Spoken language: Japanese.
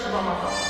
しばまた。